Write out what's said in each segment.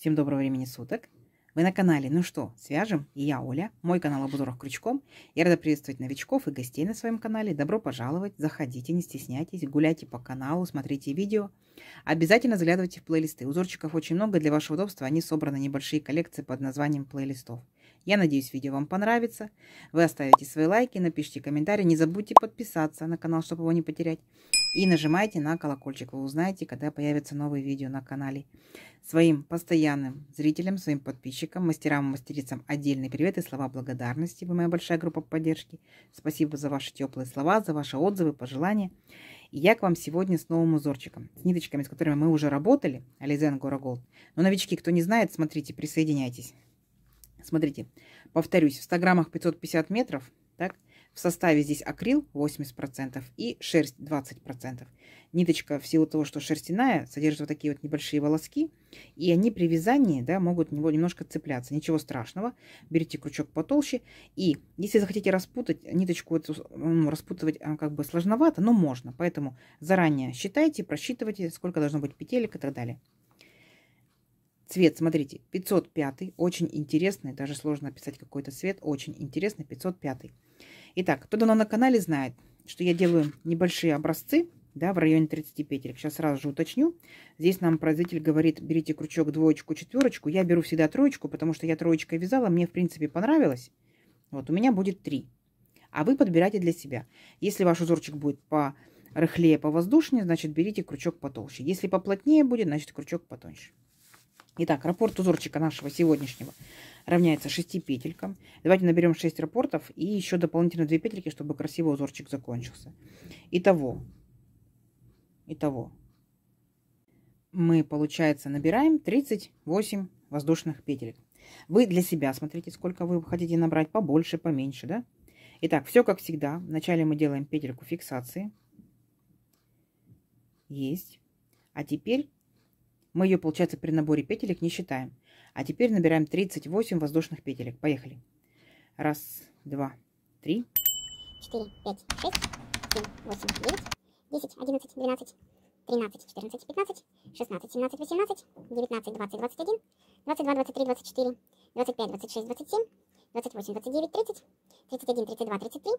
Всем доброго времени суток. Вы на канале «Ну что, свяжем?» И я Оля, мой канал об узорах крючком. Я рада приветствовать новичков и гостей на своем канале. Добро пожаловать, заходите, не стесняйтесь, гуляйте по каналу, смотрите видео. Обязательно заглядывайте в плейлисты. Узорчиков очень много, для вашего удобства они собраны небольшие коллекции под названием плейлистов. Я надеюсь, видео вам понравится. Вы оставите свои лайки, напишите комментарии. Не забудьте подписаться на канал, чтобы его не потерять. И нажимайте на колокольчик. Вы узнаете, когда появятся новые видео на канале. Своим постоянным зрителям, своим подписчикам, мастерам и мастерицам отдельный привет и слова благодарности. Вы моя большая группа поддержки. Спасибо за ваши теплые слова, за ваши отзывы, пожелания. И я к вам сегодня с новым узорчиком. С ниточками, с которыми мы уже работали. Ализен Гора Голд. Но новички, кто не знает, смотрите, присоединяйтесь. Смотрите, повторюсь, в 100 граммах 550 метров, так, в составе здесь акрил 80% и шерсть 20%. Ниточка в силу того, что шерстяная, содержит вот такие вот небольшие волоски, и они при вязании да, могут немножко цепляться. Ничего страшного. Берите крючок потолще. И если захотите распутать, ниточку эту, ну, распутывать а, как бы сложновато, но можно. Поэтому заранее считайте, просчитывайте, сколько должно быть петелек и так далее. Цвет, смотрите, 505, очень интересный, даже сложно описать какой-то цвет, очень интересный, 505. Итак, кто давно на канале знает, что я делаю небольшие образцы, да, в районе 30 петель. Сейчас сразу же уточню. Здесь нам производитель говорит, берите крючок двоечку, четверочку. Я беру всегда троечку, потому что я троечкой вязала, мне в принципе понравилось. Вот, у меня будет 3. А вы подбирайте для себя. Если ваш узорчик будет по рыхлее, по воздушнее, значит берите крючок потолще. Если поплотнее будет, значит крючок потоньше. Итак, раппорт узорчика нашего сегодняшнего равняется 6 петелькам. Давайте наберем 6 раппортов и еще дополнительно 2 петельки, чтобы красиво узорчик закончился. Итого, итого, мы, получается, набираем 38 воздушных петелек. Вы для себя смотрите, сколько вы хотите набрать, побольше, поменьше, да? Итак, все как всегда. Вначале мы делаем петельку фиксации. Есть. А теперь мы ее, получается, при наборе петелек не считаем. А теперь набираем 38 воздушных петелек. Поехали. Раз, два, три. четыре, пять, шесть, семь, восемь, девять, десять, одиннадцать, двенадцать, тринадцать, четырнадцать, пятнадцать, шестнадцать, семнадцать, восемнадцать, девятнадцать, двадцать, двадцать один, двадцать два, двадцать три, двадцать четыре, двадцать пять, двадцать шесть, двадцать семь, двадцать восемь, двадцать девять, тридцать, тридцать один, тридцать два, тридцать три,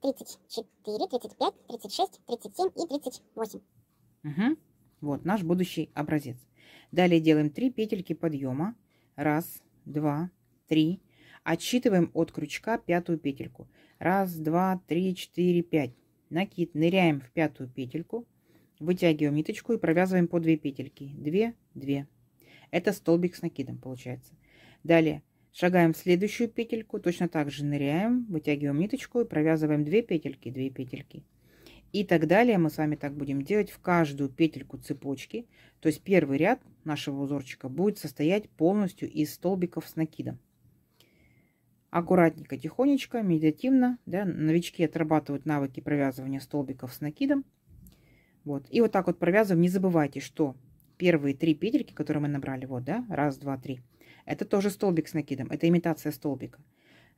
тридцать четыре, тридцать пять, тридцать шесть, тридцать семь и тридцать восемь. Угу. Вот наш будущий образец. Далее делаем 3 петельки подъема. Раз, два, три. Отсчитываем от крючка пятую петельку. Раз, два, три, четыре, пять. Накид. Ныряем в пятую петельку. Вытягиваем ниточку и провязываем по 2 петельки. 2, 2. Это столбик с накидом получается. Далее шагаем в следующую петельку. Точно так же ныряем, вытягиваем ниточку и провязываем 2 петельки, 2 петельки. И так далее мы с вами так будем делать в каждую петельку цепочки. То есть первый ряд нашего узорчика будет состоять полностью из столбиков с накидом. Аккуратненько, тихонечко, медитативно. Да, новички отрабатывают навыки провязывания столбиков с накидом. Вот. И вот так вот провязываем. Не забывайте, что первые три петельки, которые мы набрали, вот, да, раз, два, три, это тоже столбик с накидом. Это имитация столбика.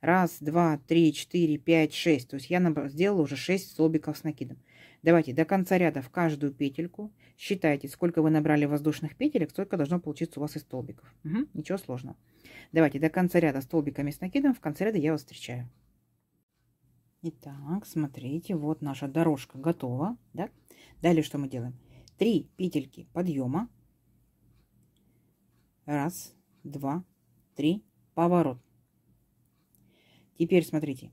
Раз, два, три, четыре, пять, шесть. То есть я сделала уже шесть столбиков с накидом. Давайте до конца ряда в каждую петельку считайте, сколько вы набрали воздушных петелек, столько должно получиться у вас из столбиков. Угу, ничего сложного. Давайте до конца ряда столбиками с накидом. В конце ряда я вас встречаю. Итак, смотрите, вот наша дорожка готова. Да? Далее что мы делаем? Три петельки подъема. Раз, два, три, поворот. Теперь смотрите,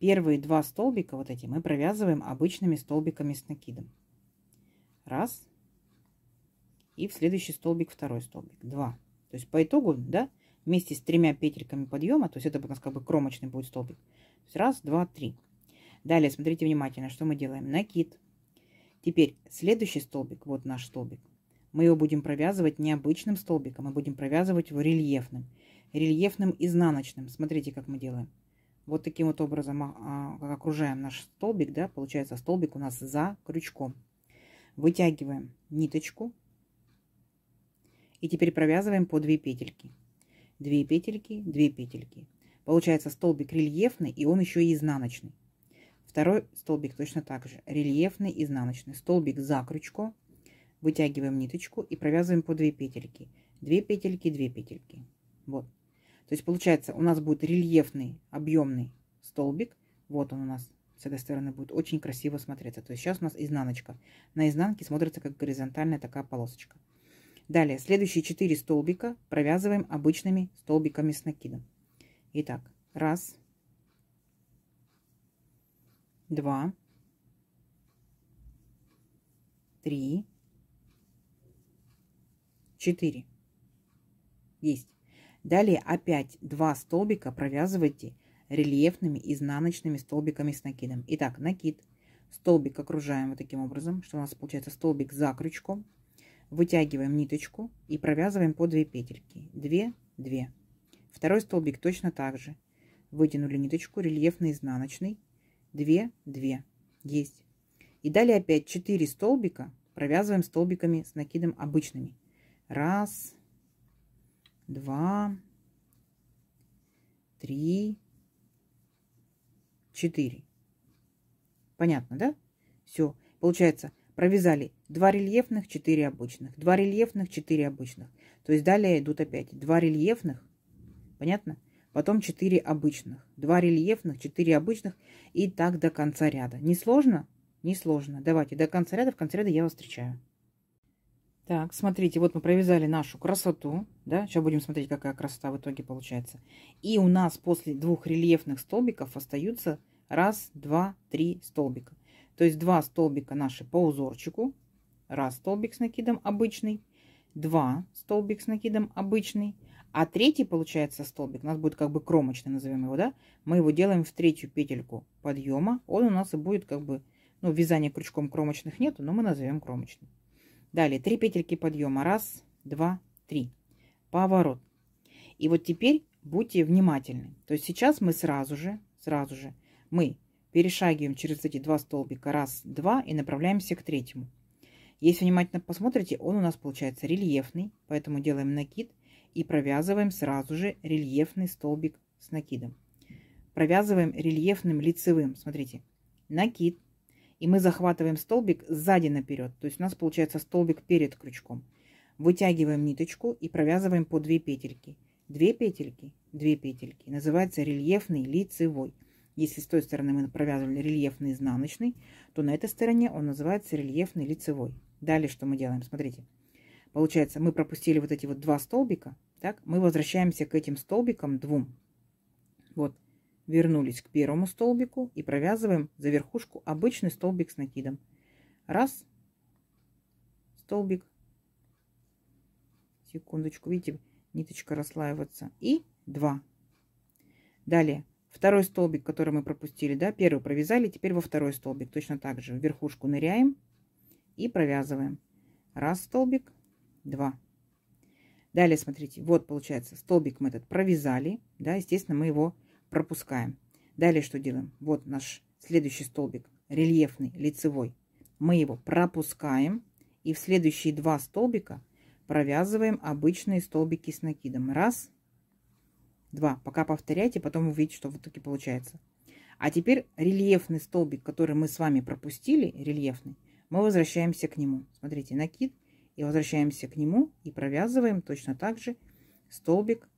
первые два столбика вот эти мы провязываем обычными столбиками с накидом. Раз. И в следующий столбик второй столбик. Два. То есть по итогу, да, вместе с тремя петельками подъема, то есть это у нас как бы кромочный будет столбик. То есть раз, два, три. Далее смотрите внимательно, что мы делаем. Накид. Теперь следующий столбик, вот наш столбик, мы его будем провязывать не обычным столбиком, мы будем провязывать его рельефным. Рельефным изнаночным. Смотрите, как мы делаем. Вот таким вот образом а, а, окружаем наш столбик, да, получается столбик у нас за крючком. Вытягиваем ниточку и теперь провязываем по 2 петельки. 2 петельки, 2 петельки. Получается столбик рельефный и он еще и изнаночный. Второй столбик точно так же. Рельефный, изнаночный. Столбик за крючком. Вытягиваем ниточку и провязываем по 2 петельки. 2 петельки, 2 петельки. Вот. То есть получается у нас будет рельефный, объемный столбик. Вот он у нас с этой стороны будет очень красиво смотреться. То есть сейчас у нас изнаночка. На изнанке смотрится как горизонтальная такая полосочка. Далее, следующие 4 столбика провязываем обычными столбиками с накидом. Итак, раз, два, три, четыре. Есть. Далее опять два столбика провязывайте рельефными изнаночными столбиками с накидом. Итак, накид. Столбик окружаем вот таким образом, что у нас получается столбик за крючком. Вытягиваем ниточку и провязываем по 2 петельки. 2, 2. Второй столбик точно так же. Вытянули ниточку, рельефный изнаночный. 2, 2. Есть. И далее опять 4 столбика провязываем столбиками с накидом обычными. Раз, два, три, четыре. Понятно, да? Все. Получается, провязали 2 рельефных, 4 обычных. 2 рельефных, 4 обычных. То есть далее идут опять 2 рельефных. Понятно? Потом 4 обычных. 2 рельефных, 4 обычных. И так до конца ряда. Не сложно? Не сложно. Давайте до конца ряда. В конце ряда я вас встречаю. Так, смотрите, вот мы провязали нашу красоту, да, сейчас будем смотреть, какая красота в итоге получается. И у нас после двух рельефных столбиков остаются раз, два, три столбика. То есть два столбика наши по узорчику, раз столбик с накидом обычный, два столбик с накидом обычный, а третий, получается, столбик, у нас будет как бы кромочный, назовем его, да, мы его делаем в третью петельку подъема, он у нас и будет как бы, ну, вязания крючком кромочных нету, но мы назовем кромочный. Далее 3 петельки подъема. Раз, два, три. Поворот. И вот теперь будьте внимательны. То есть сейчас мы сразу же, сразу же, мы перешагиваем через эти два столбика. Раз, два и направляемся к третьему. Если внимательно посмотрите, он у нас получается рельефный, поэтому делаем накид и провязываем сразу же рельефный столбик с накидом. Провязываем рельефным лицевым. Смотрите, накид, и мы захватываем столбик сзади наперед. То есть у нас получается столбик перед крючком. Вытягиваем ниточку и провязываем по 2 петельки. 2 петельки, 2 петельки. Называется рельефный лицевой. Если с той стороны мы провязывали рельефный изнаночный, то на этой стороне он называется рельефный лицевой. Далее что мы делаем? Смотрите. Получается, мы пропустили вот эти вот два столбика. Так, мы возвращаемся к этим столбикам двум. Вот, вернулись к первому столбику и провязываем за верхушку обычный столбик с накидом. Раз, столбик, секундочку, видите, ниточка расслаивается, и два. Далее, второй столбик, который мы пропустили, да, первый провязали, теперь во второй столбик, точно так же, в верхушку ныряем и провязываем. Раз столбик, два. Далее, смотрите, вот получается, столбик мы этот провязали, да, естественно, мы его пропускаем. Далее что делаем? Вот наш следующий столбик, рельефный, лицевой. Мы его пропускаем и в следующие два столбика провязываем обычные столбики с накидом. Раз, два. Пока повторяйте, потом увидите, что в итоге получается. А теперь рельефный столбик, который мы с вами пропустили, рельефный, мы возвращаемся к нему. Смотрите, накид и возвращаемся к нему и провязываем точно так же столбик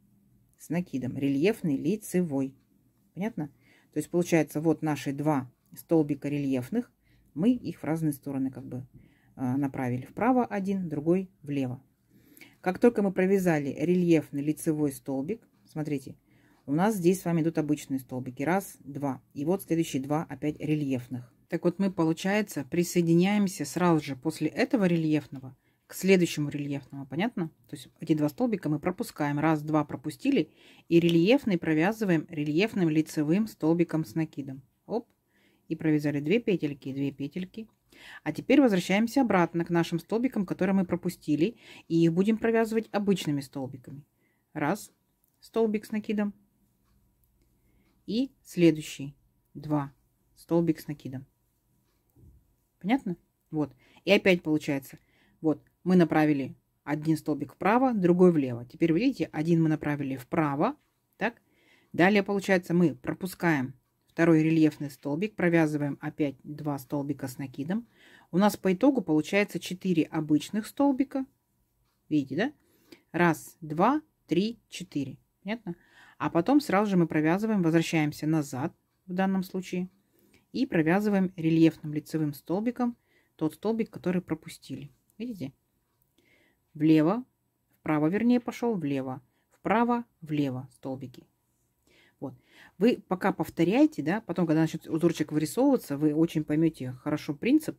с накидом. Рельефный, лицевой. Понятно? То есть получается вот наши два столбика рельефных. Мы их в разные стороны как бы а, направили. Вправо один, другой влево. Как только мы провязали рельефный лицевой столбик, смотрите, у нас здесь с вами идут обычные столбики. Раз, два. И вот следующие два опять рельефных. Так вот мы, получается, присоединяемся сразу же после этого рельефного к следующему рельефному, понятно? То есть эти два столбика мы пропускаем, раз, два пропустили, и рельефный провязываем рельефным лицевым столбиком с накидом. Оп, и провязали 2 петельки, 2 петельки. А теперь возвращаемся обратно к нашим столбикам, которые мы пропустили, и их будем провязывать обычными столбиками. Раз, столбик с накидом, и следующий, два, столбик с накидом. Понятно? Вот. И опять получается, вот, мы направили один столбик вправо, другой влево. Теперь вы видите, один мы направили вправо. Так? Далее, получается, мы пропускаем второй рельефный столбик, провязываем опять два столбика с накидом. У нас по итогу получается 4 обычных столбика. Видите, да? Раз, два, три, четыре. Понятно? А потом сразу же мы провязываем, возвращаемся назад в данном случае и провязываем рельефным лицевым столбиком тот столбик, который пропустили. Видите? Влево, вправо вернее пошел, влево, вправо, влево столбики. Вот. Вы пока повторяете, да, потом, когда начнет узорчик вырисовываться, вы очень поймете хорошо принцип.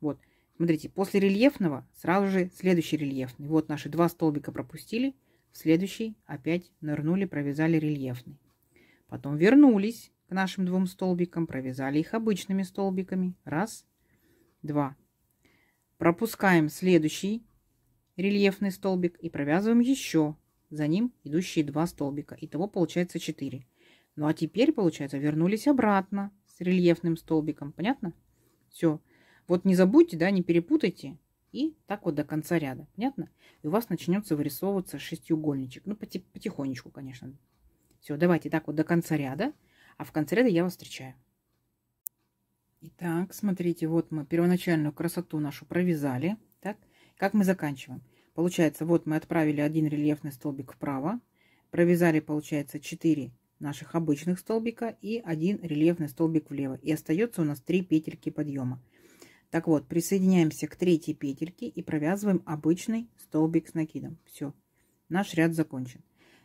Вот. Смотрите, после рельефного сразу же следующий рельефный. Вот наши два столбика пропустили. В следующий опять нырнули, провязали рельефный. Потом вернулись к нашим двум столбикам, провязали их обычными столбиками. Раз, два. Пропускаем следующий рельефный столбик и провязываем еще за ним идущие два столбика. Итого получается 4. Ну а теперь, получается, вернулись обратно с рельефным столбиком. Понятно? Все. Вот не забудьте, да, не перепутайте. И так вот до конца ряда. Понятно? И у вас начнется вырисовываться шестиугольничек. Ну, потихонечку, конечно. Все, давайте так вот до конца ряда. А в конце ряда я вас встречаю. Итак, смотрите, вот мы первоначальную красоту нашу провязали. Так, как мы заканчиваем? Получается, вот мы отправили один рельефный столбик вправо. Провязали, получается, 4 наших обычных столбика и один рельефный столбик влево. И остается у нас 3 петельки подъема. Так вот, присоединяемся к третьей петельке и провязываем обычный столбик с накидом. Все, наш ряд закончен.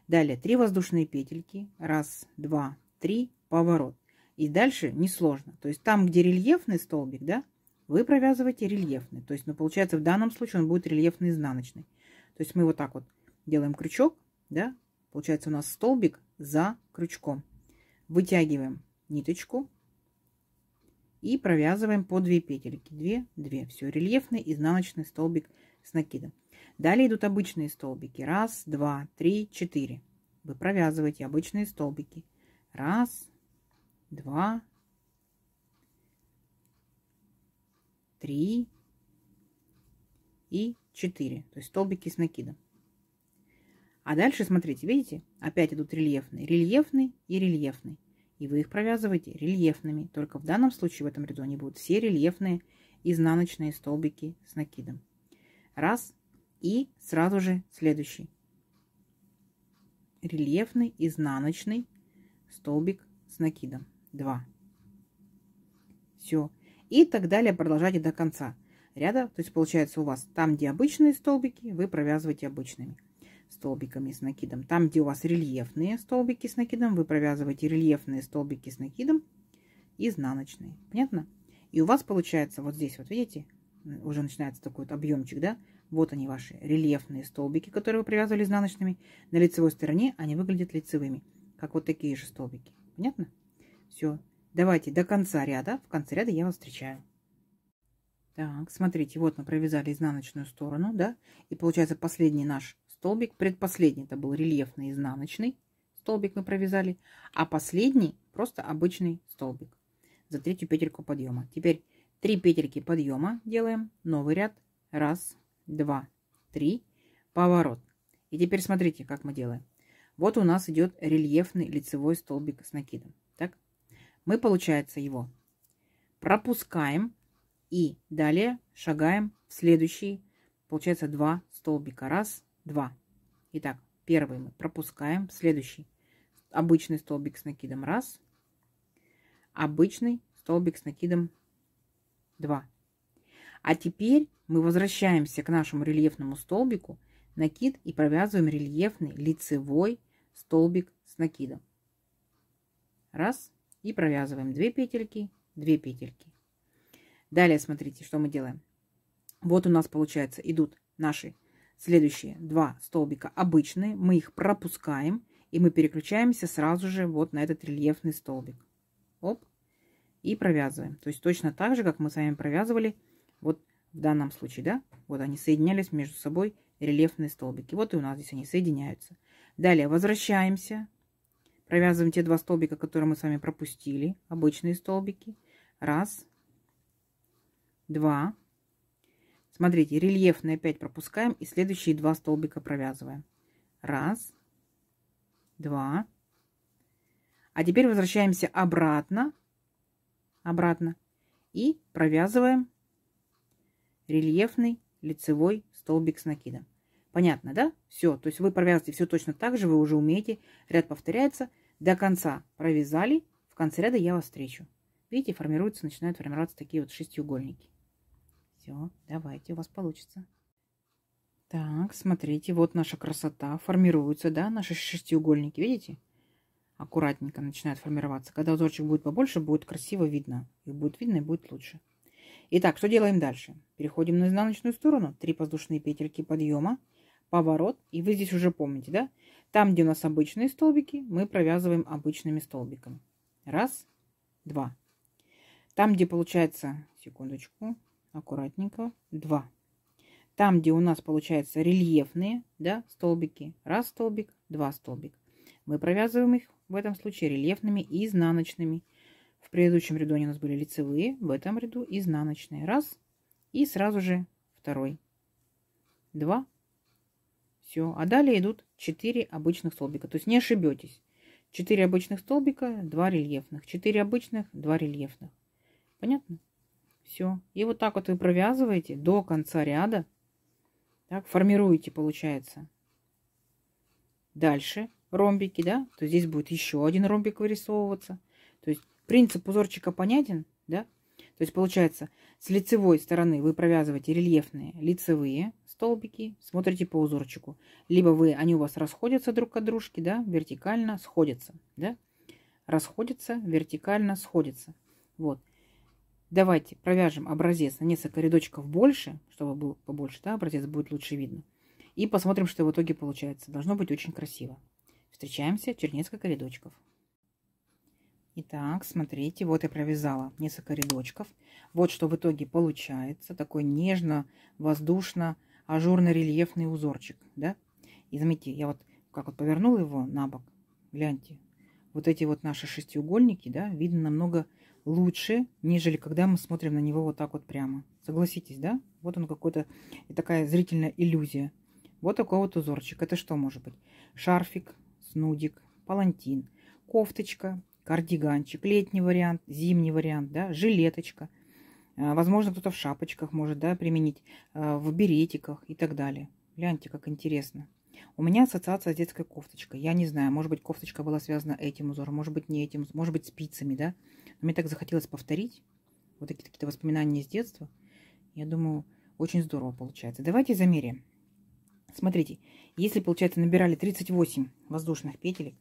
Далее 3 воздушные петельки. Раз, два, три, поворот. И дальше несложно. То есть там, где рельефный столбик, да, вы провязываете рельефный. То есть, ну, получается, в данном случае он будет рельефный изнаночный. То есть мы вот так вот делаем крючок, да, получается у нас столбик за крючком. Вытягиваем ниточку, и провязываем по 2 петельки. 2 2 все рельефный изнаночный столбик с накидом. Далее идут обычные столбики. Раз два три четыре. Вы провязываете обычные столбики. Раз два три и 4 то есть столбики с накидом а дальше смотрите видите опять идут рельефные рельефный и рельефный и вы их провязываете рельефными. Только в данном случае в этом ряду они будут все рельефные изнаночные столбики с накидом. Раз. И сразу же следующий. Рельефный изнаночный столбик с накидом. Два. Все. И так далее продолжайте до конца ряда. То есть получается у вас там, где обычные столбики, вы провязываете обычными столбиками с накидом. Там, где у вас рельефные столбики с накидом, вы провязываете рельефные столбики с накидом изнаночные. Понятно? И у вас получается вот здесь, вот видите, уже начинается такой вот объемчик, да? Вот они ваши рельефные столбики, которые вы привязывали изнаночными. На лицевой стороне они выглядят лицевыми, как вот такие же столбики. Понятно? Все. Давайте до конца ряда. В конце ряда я вас встречаю. Так, смотрите, вот мы провязали изнаночную сторону, да? И получается последний наш столбик. Предпоследний это был рельефный изнаночный столбик мы провязали, а последний просто обычный столбик за третью петельку подъема. Теперь три петельки подъема делаем, новый ряд, раз, два, три, поворот. И теперь смотрите, как мы делаем. Вот у нас идет рельефный лицевой столбик с накидом. Мы, получается, его пропускаем и далее шагаем в следующий, получается, два столбика. Раз, 2. Итак, первый мы пропускаем. Следующий. Обычный столбик с накидом. Раз. Обычный столбик с накидом. Два. А теперь мы возвращаемся к нашему рельефному столбику. Накид и провязываем рельефный лицевой столбик с накидом. Раз. И провязываем 2 петельки, 2 петельки. Далее смотрите, что мы делаем. Вот у нас получается идут наши Следующие два столбика обычные, мы их пропускаем, и мы переключаемся сразу же вот на этот рельефный столбик. Оп, и провязываем. То есть точно так же, как мы с вами провязывали вот в данном случае, да? Вот они соединялись между собой рельефные столбики. Вот и у нас здесь они соединяются. Далее возвращаемся, провязываем те два столбика, которые мы с вами пропустили, обычные столбики. Раз, два, Смотрите, рельефные опять пропускаем и следующие два столбика провязываем. Раз, два. А теперь возвращаемся обратно, обратно и провязываем рельефный лицевой столбик с накидом. Понятно, да? Все. То есть вы провязываете все точно так же, вы уже умеете. Ряд повторяется. До конца провязали. В конце ряда я вас встречу. Видите, формируются, начинают формироваться такие вот шестиугольники. Все, давайте, у вас получится. Так, смотрите, вот наша красота. Формируются, да, наши шестиугольники. Видите? Аккуратненько начинают формироваться. Когда узорчик будет побольше, будет красиво видно. Их будет видно и будет лучше. Итак, что делаем дальше? Переходим на изнаночную сторону. Три воздушные петельки подъема поворот. И вы здесь уже помните, да? Там, где у нас обычные столбики, мы провязываем обычными столбиками. Раз, два. Там, где получается, секундочку, аккуратненько, два. Там, где у нас получается рельефные да, столбики, раз столбик, два столбик. Мы провязываем их в этом случае рельефными и изнаночными. В предыдущем ряду они у нас были лицевые, в этом ряду изнаночные. Раз. И сразу же второй. Два, все. А далее идут 4 обычных столбика. То есть не ошибетесь. 4 обычных столбика, 2 рельефных. 4 обычных, 2 рельефных. Понятно? Все. И вот так вот вы провязываете до конца ряда. Так, формируете, получается. Дальше ромбики, да? То здесь будет еще один ромбик вырисовываться. То есть принцип узорчика понятен, да? То есть получается, с лицевой стороны вы провязываете рельефные лицевые столбики, смотрите по узорчику. Либо вы, они у вас расходятся друг от дружки, да, вертикально сходятся, да, расходятся, вертикально сходятся. Вот. Давайте провяжем образец на несколько рядочков больше, чтобы был побольше, да, образец будет лучше видно. И посмотрим, что в итоге получается. Должно быть очень красиво. Встречаемся через несколько рядочков. Итак, смотрите, вот я провязала несколько рядочков. Вот что в итоге получается. Такой нежно-воздушно ажурно-рельефный узорчик, да? И заметьте, я вот как вот повернула его на бок, гляньте, вот эти вот наши шестиугольники, да, видно намного лучше, нежели когда мы смотрим на него вот так вот прямо. Согласитесь, да? Вот он какой-то, такая зрительная иллюзия. Вот такой вот узорчик. Это что может быть? Шарфик, снудик, палантин, кофточка, кардиганчик, летний вариант, зимний вариант, да, жилеточка – возможно, кто-то в шапочках может да, применить, а, в беретиках и так далее. Гляньте, как интересно. У меня ассоциация с детской кофточкой. Я не знаю, может быть, кофточка была связана этим узором, может быть, не этим, может быть, спицами, да. Но мне так захотелось повторить вот такие какие-то воспоминания с детства. Я думаю, очень здорово получается. Давайте замеряем. Смотрите, если, получается, набирали 38 воздушных петелек,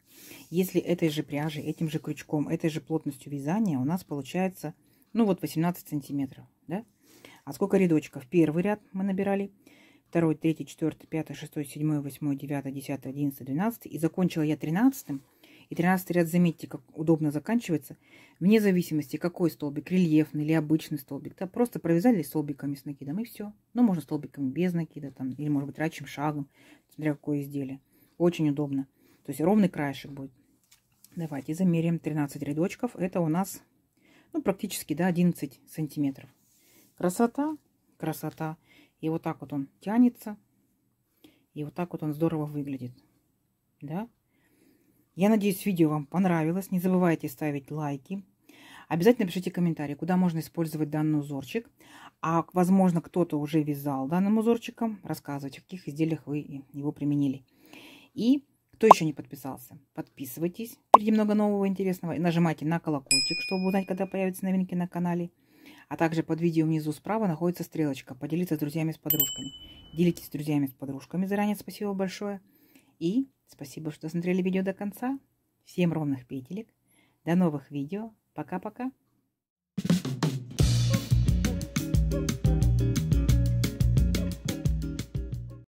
если этой же пряжей, этим же крючком, этой же плотностью вязания, у нас получается ну вот 18 сантиметров, да? А сколько рядочков? Первый ряд мы набирали, второй, третий, четвертый, пятый, шестой, седьмой, восьмой, девятый, десятый, одиннадцатый, двенадцатый. И закончила я тринадцатым. И тринадцатый ряд, заметьте, как удобно заканчивается. Вне зависимости, какой столбик, рельефный или обычный столбик. Да, просто провязали столбиками с накидом и все. Ну, можно столбиками без накида, там, или, может быть, рачьим шагом, смотря какое изделие. Очень удобно. То есть ровный краешек будет. Давайте замерим 13 рядочков. Это у нас ну, практически, да, 11 сантиметров. Красота, красота. И вот так вот он тянется. И вот так вот он здорово выглядит. Да? Я надеюсь, видео вам понравилось. Не забывайте ставить лайки. Обязательно пишите комментарии, куда можно использовать данный узорчик. А, возможно, кто-то уже вязал данным узорчиком. Рассказывайте, в каких изделиях вы его применили. И кто еще не подписался, подписывайтесь. Впереди много нового интересного. И нажимайте на колокольчик, чтобы узнать, когда появятся новинки на канале. А также под видео внизу справа находится стрелочка «Поделиться с друзьями, с подружками». Делитесь с друзьями, с подружками. Заранее спасибо большое. И спасибо, что смотрели видео до конца. Всем ровных петелек. До новых видео. Пока-пока.